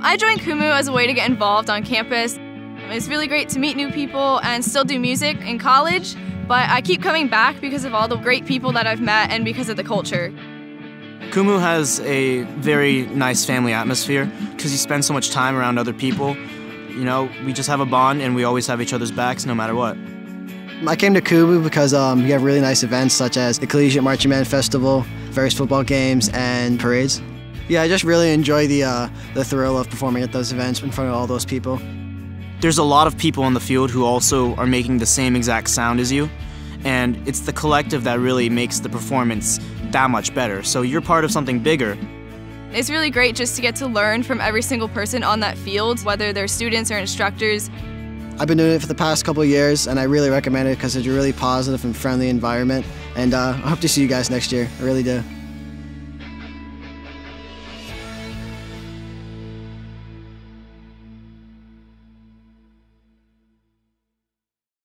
I joined Kumu as a way to get involved on campus. It's really great to meet new people and still do music in college, but I keep coming back because of all the great people that I've met and because of the culture. Kumu has a very nice family atmosphere because you spend so much time around other people. You know, we just have a bond and we always have each other's backs no matter what. I came to Kumu because um, you have really nice events such as the Collegiate Marching Band Festival, various football games, and parades. Yeah, I just really enjoy the, uh, the thrill of performing at those events in front of all those people. There's a lot of people on the field who also are making the same exact sound as you, and it's the collective that really makes the performance that much better. So you're part of something bigger. It's really great just to get to learn from every single person on that field, whether they're students or instructors. I've been doing it for the past couple years, and I really recommend it because it's a really positive and friendly environment. And uh, I hope to see you guys next year. I really do.